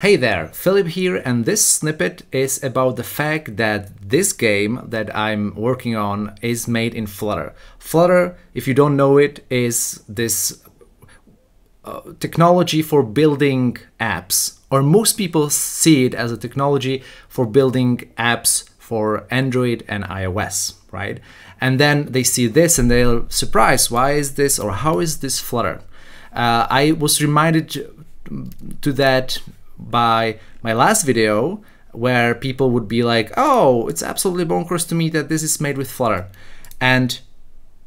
Hey there, Filip here and this snippet is about the fact that this game that I'm working on is made in Flutter. Flutter, if you don't know it, is this uh, technology for building apps or most people see it as a technology for building apps for Android and iOS, right? And then they see this and they're surprised, why is this or how is this Flutter? Uh, I was reminded to that by my last video where people would be like, oh, it's absolutely bonkers to me that this is made with Flutter. And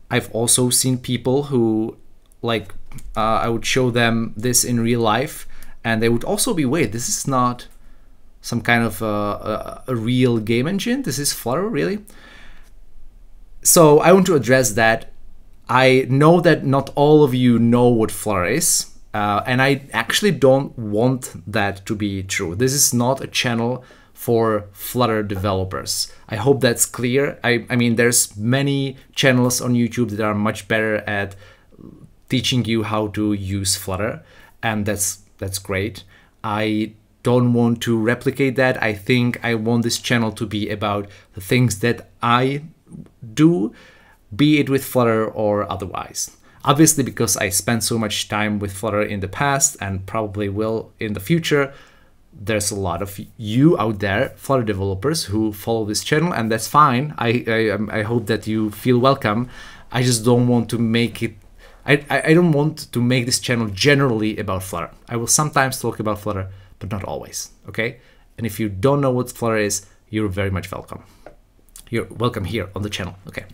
I've also seen people who, like, uh, I would show them this in real life, and they would also be, wait, this is not some kind of uh, a, a real game engine. This is Flutter, really? So I want to address that. I know that not all of you know what Flutter is, uh, and I actually don't want that to be true. This is not a channel for Flutter developers. I hope that's clear. I, I mean, there's many channels on YouTube that are much better at teaching you how to use Flutter, and that's that's great. I don't want to replicate that. I think I want this channel to be about the things that I do, be it with Flutter or otherwise. Obviously, because I spent so much time with Flutter in the past and probably will in the future, there's a lot of you out there, Flutter developers, who follow this channel, and that's fine. I, I, um, I hope that you feel welcome. I just don't want to make it I, I don't want to make this channel generally about Flutter. I will sometimes talk about Flutter, but not always, okay? And if you don't know what Flutter is, you're very much welcome. You're welcome here on the channel, okay?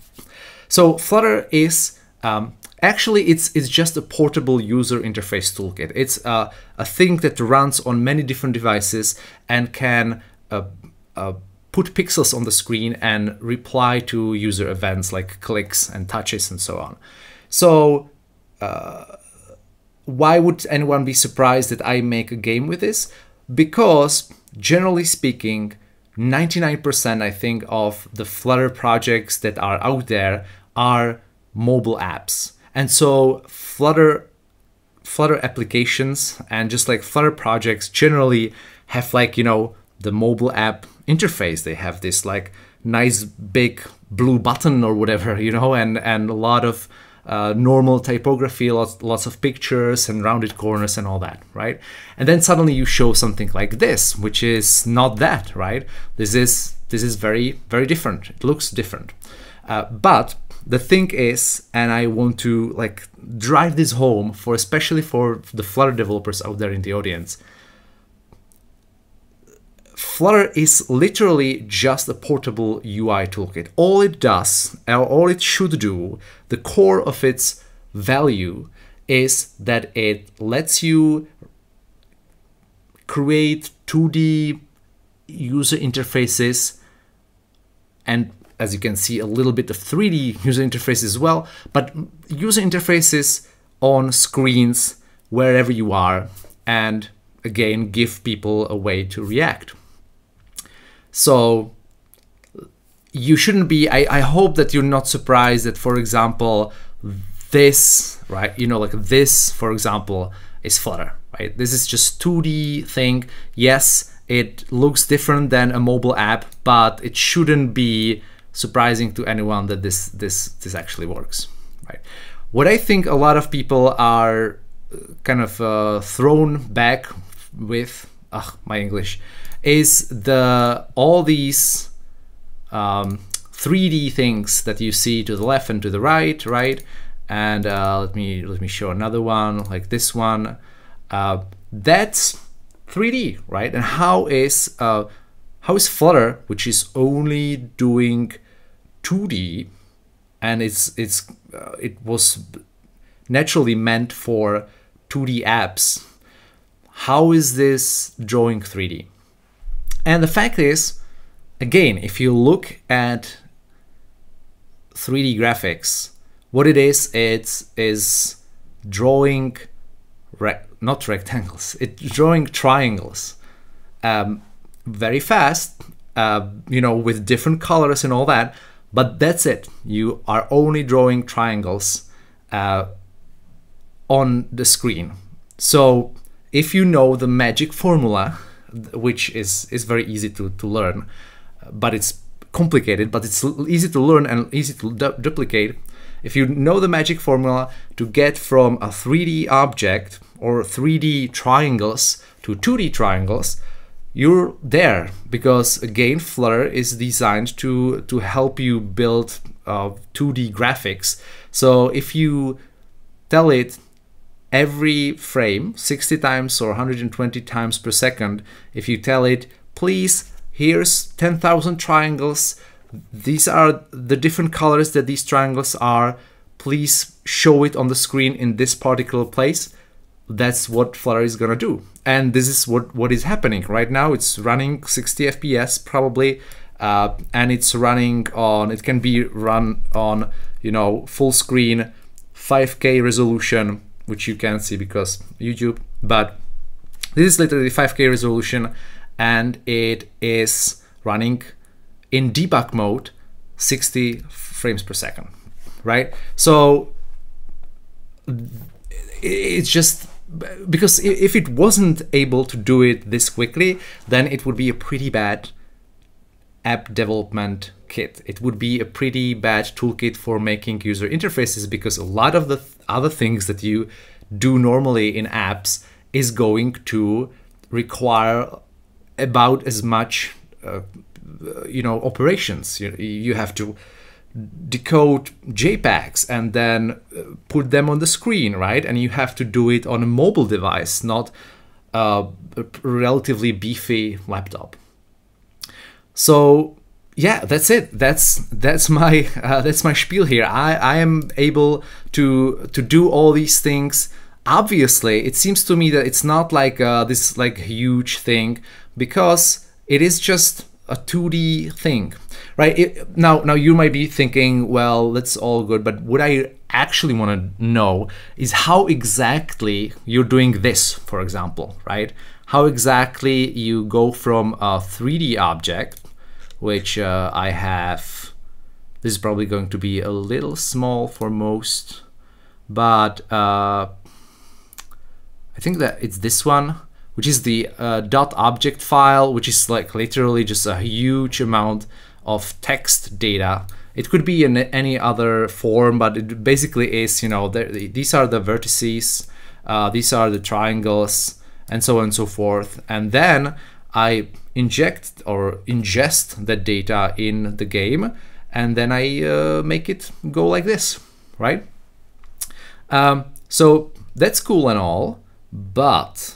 So Flutter is um, Actually, it's it's just a portable user interface toolkit. It's uh, a thing that runs on many different devices and can uh, uh, put pixels on the screen and reply to user events like clicks and touches and so on. So uh, why would anyone be surprised that I make a game with this? Because generally speaking, 99% I think of the Flutter projects that are out there are mobile apps. And so Flutter Flutter applications and just like Flutter projects generally have like, you know, the mobile app interface. They have this like nice big blue button or whatever, you know, and and a lot of uh, normal typography, lots, lots of pictures and rounded corners and all that, right? And then suddenly you show something like this, which is not that, right? This is this is very very different. It looks different, uh, but the thing is, and I want to like drive this home for especially for the Flutter developers out there in the audience. Flutter is literally just a portable UI toolkit. All it does, or all it should do, the core of its value is that it lets you create 2D user interfaces and as you can see, a little bit of 3D user interface as well, but user interfaces on screens wherever you are, and again, give people a way to react. So you shouldn't be, I, I hope that you're not surprised that, for example, this, right, you know, like this, for example, is Flutter, right? This is just 2D thing. Yes, it looks different than a mobile app, but it shouldn't be surprising to anyone that this this this actually works right? What i think a lot of people are uh, kind of uh, thrown back with ugh, my english is the all these um, 3d things that you see to the left and to the right right? And uh, let me let me show another one like this one. Uh, that's 3d right? And how is uh, how is flutter which is only doing 2D, and it's it's uh, it was naturally meant for 2D apps. How is this drawing 3D? And the fact is, again, if you look at 3D graphics, what it is, it is drawing not rectangles, it's drawing triangles um, very fast, uh, you know, with different colors and all that. But that's it. You are only drawing triangles uh, on the screen. So if you know the magic formula which is is very easy to to learn, but it's complicated, but it's easy to learn and easy to du duplicate. If you know the magic formula to get from a 3D object or 3D triangles to 2D triangles, you're there because again Flutter is designed to to help you build uh, 2D graphics. So if you tell it every frame 60 times or 120 times per second, if you tell it please here's 10,000 triangles. These are the different colors that these triangles are. Please show it on the screen in this particular place that's what Flutter is gonna do. And this is what, what is happening right now. It's running 60 FPS probably, uh, and it's running on, it can be run on, you know, full screen, 5K resolution, which you can't see because YouTube, but this is literally 5K resolution and it is running in debug mode 60 frames per second, right? So it's just because if it wasn't able to do it this quickly, then it would be a pretty bad app development kit. It would be a pretty bad toolkit for making user interfaces because a lot of the th other things that you do normally in apps is going to require about as much uh, you know operations you, you have to decode JPEGs and then uh, put them on the screen, right? And you have to do it on a mobile device, not a relatively beefy laptop. So yeah, that's it. That's that's my uh, that's my spiel here. I I am able to to do all these things. Obviously, it seems to me that it's not like uh, this like huge thing because it is just a 2D thing right? It, now, now you might be thinking, well, that's all good, but what I actually want to know is how exactly you're doing this, for example, right? How exactly you go from a 3D object, which uh, I have, this is probably going to be a little small for most, but uh, I think that it's this one, which is the uh, dot object file, which is like literally just a huge amount of text data. It could be in any other form, but it basically is, you know, these are the vertices, uh, these are the triangles, and so on and so forth. And then I inject or ingest the data in the game, and then I uh, make it go like this, right? Um, so that's cool and all, but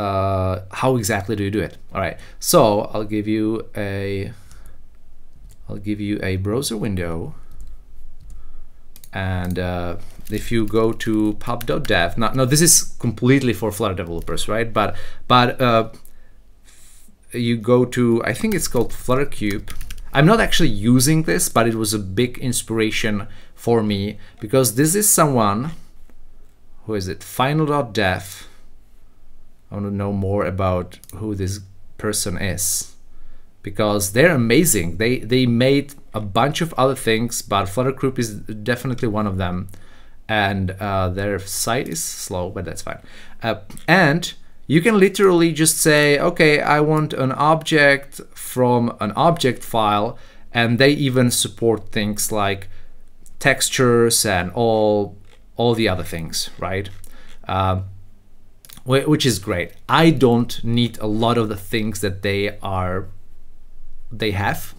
uh, how exactly do you do it? All right, so I'll give you a I'll give you a browser window. And uh, if you go to pub.dev now, now this is completely for Flutter developers right? But but uh, you go to I think it's called Fluttercube I'm not actually using this but it was a big inspiration for me because this is someone who is it? Final.dev I want to know more about who this person is because they're amazing. They they made a bunch of other things, but Flutter Cube is definitely one of them. And uh, their site is slow, but that's fine. Uh, and you can literally just say, okay, I want an object from an object file, and they even support things like textures and all all the other things, right? Uh, which is great. I don't need a lot of the things that they are they have.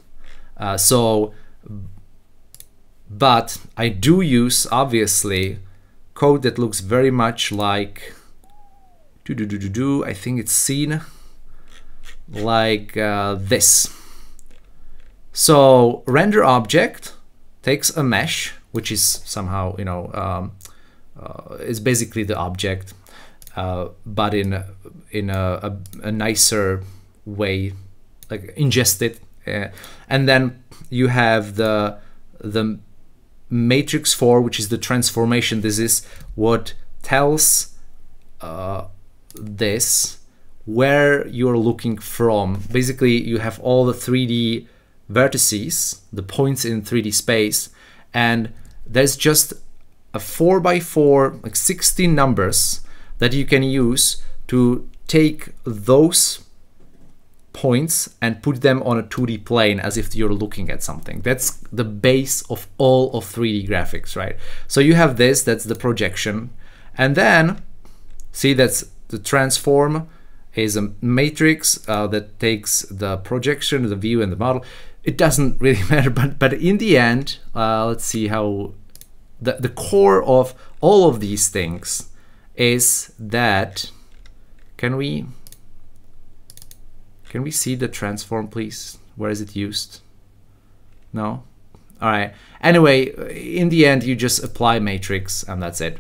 Uh, so, but I do use obviously code that looks very much like do do do do do. I think it's seen like uh, this. So render object takes a mesh, which is somehow you know um, uh, is basically the object uh, but in in a, a, a, nicer way, like ingest it, uh, and then you have the the matrix 4 which is the transformation this is what tells uh, this where you're looking from? Basically you have all the 3d vertices the points in 3d space and there's just a 4 by 4 like 16 numbers that you can use to take those points and put them on a 2D plane as if you're looking at something. That's the base of all of 3D graphics, right? So you have this, that's the projection. And then, see, that's the transform is a matrix uh, that takes the projection, the view, and the model. It doesn't really matter, but, but in the end, uh, let's see how the, the core of all of these things is that, can we, can we see the transform, please? Where is it used? No? All right. Anyway, in the end, you just apply matrix and that's it.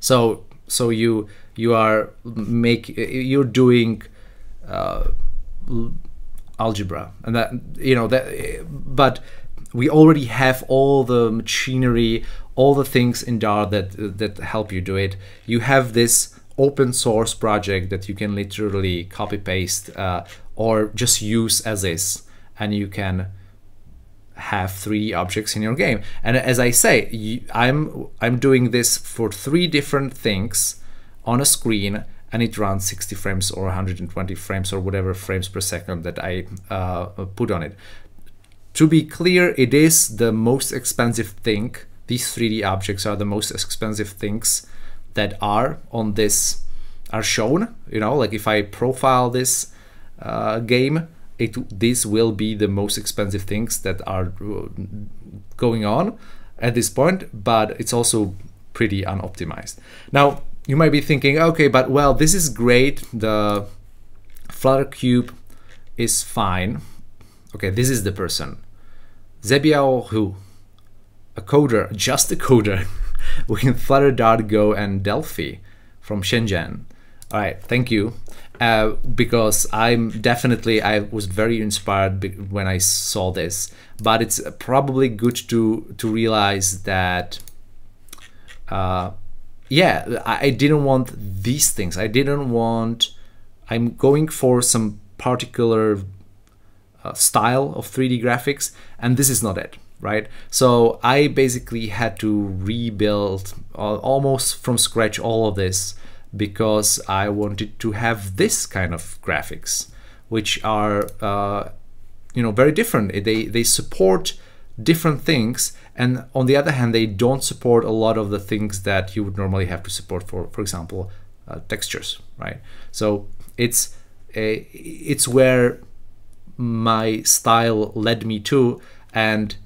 So, so you you are make you're doing uh, algebra and that you know that but we already have all the machinery all the things in Dart that that help you do it you have this open source project that you can literally copy paste uh, or just use as is and you can have 3D objects in your game and as I say you, I'm I'm doing this for three different things on a screen and it runs 60 frames or 120 frames or whatever frames per second that I uh, put on it. To be clear, it is the most expensive thing. These 3D objects are the most expensive things that are on this are shown. You know, like if I profile this uh, game, it this will be the most expensive things that are uh, going on at this point, but it's also pretty unoptimized. Now, you might be thinking, okay, but well, this is great. The Flutter Cube is fine. Okay, this is the person. Zebiao Hu, a coder, just a coder with Flutter, Dart, Go, and Delphi from Shenzhen. All right, thank you. Uh, because I'm definitely, I was very inspired when I saw this, but it's probably good to, to realize that uh, yeah, I didn't want these things. I didn't want. I'm going for some particular uh, style of 3D graphics, and this is not it, right? So I basically had to rebuild uh, almost from scratch all of this because I wanted to have this kind of graphics, which are uh, you know very different. They they support different things and on the other hand they don't support a lot of the things that you would normally have to support for for example uh, textures right so it's a, it's where my style led me to and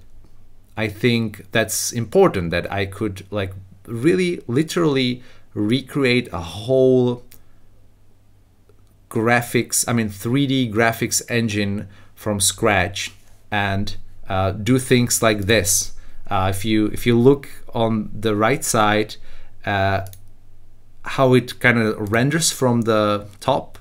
i think that's important that i could like really literally recreate a whole graphics i mean 3d graphics engine from scratch and uh, do things like this. Uh, if you if you look on the right side, uh, how it kind of renders from the top,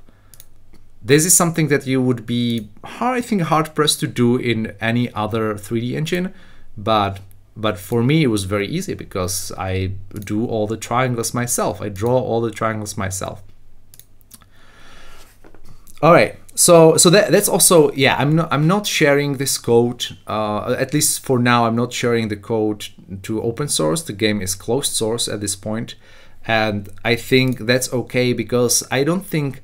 this is something that you would be, I think, hard pressed to do in any other 3D engine, but but for me it was very easy because I do all the triangles myself. I draw all the triangles myself. All right, so so that that's also yeah i'm not i'm not sharing this code uh, at least for now i'm not sharing the code to open source the game is closed source at this point and i think that's okay because i don't think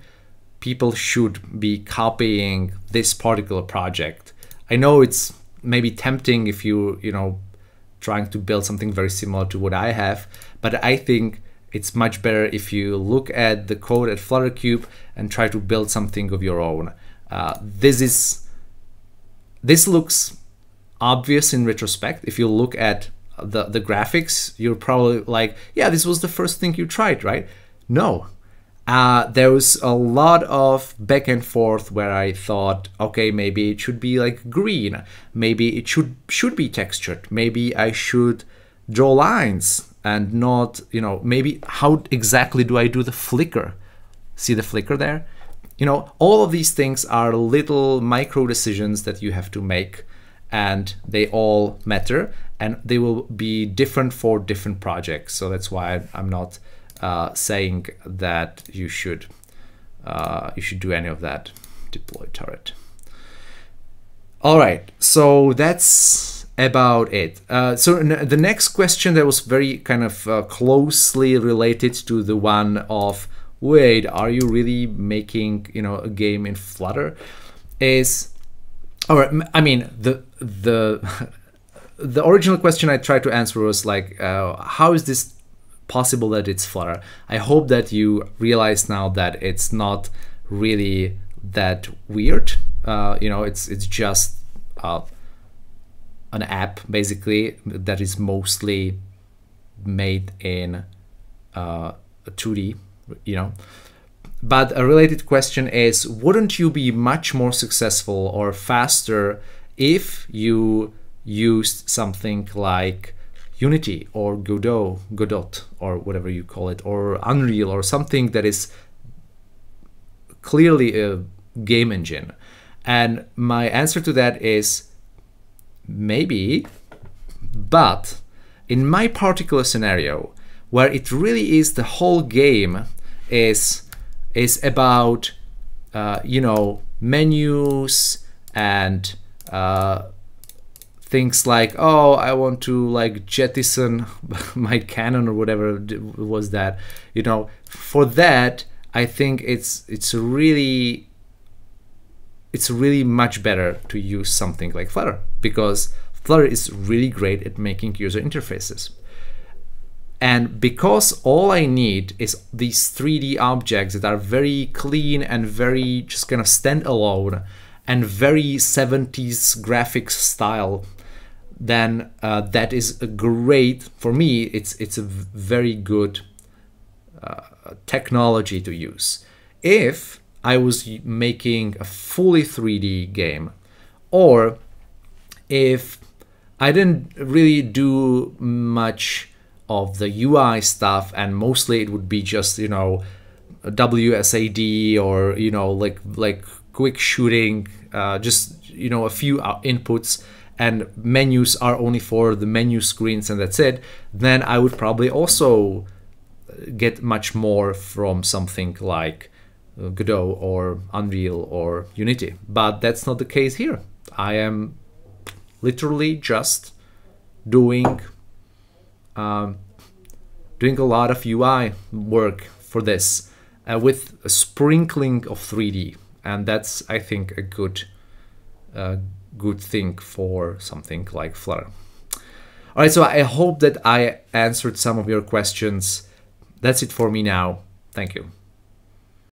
people should be copying this particular project i know it's maybe tempting if you you know trying to build something very similar to what i have but i think it's much better if you look at the code at Fluttercube and try to build something of your own. Uh, this is this looks obvious in retrospect. If you look at the, the graphics, you're probably like, yeah, this was the first thing you tried, right? No. Uh, there was a lot of back and forth where I thought, okay, maybe it should be like green. Maybe it should should be textured. Maybe I should draw lines and not, you know, maybe how exactly do I do the flicker? See the flicker there? You know, all of these things are little micro decisions that you have to make and they all matter and they will be different for different projects. So that's why I'm not uh, saying that you should uh, you should do any of that. Deploy turret. All right, so that's about it. Uh, so the next question that was very kind of uh, closely related to the one of wait, are you really making you know a game in Flutter? Is all right. I mean the the the original question I tried to answer was like, uh, how is this possible that it's Flutter? I hope that you realize now that it's not really that weird. Uh, you know, it's it's just uh, an app basically that is mostly made in uh, 2D. You know, but a related question is, wouldn't you be much more successful or faster if you used something like Unity or Godot, Godot, or whatever you call it, or Unreal, or something that is clearly a game engine? And my answer to that is maybe, but in my particular scenario, where it really is the whole game is is about uh, you know menus and uh, things like oh I want to like jettison my cannon or whatever was that you know for that I think it's it's really it's really much better to use something like Flutter because Flutter is really great at making user interfaces. And because all I need is these 3D objects that are very clean and very just kind of stand alone and very 70s graphics style, then uh, that is a great, for me, it's, it's a very good uh, technology to use. If I was making a fully 3D game, or if I didn't really do much of the UI stuff, and mostly it would be just you know WSAD or you know like like quick shooting, uh, just you know a few uh, inputs and menus are only for the menu screens and that's it. Then I would probably also get much more from something like uh, Godot or Unreal or Unity, but that's not the case here. I am literally just doing um, doing a lot of UI work for this uh, with a sprinkling of 3D, and that's I think a good uh, good thing for something like Flutter. All right, so I hope that I answered some of your questions. That's it for me now. Thank you.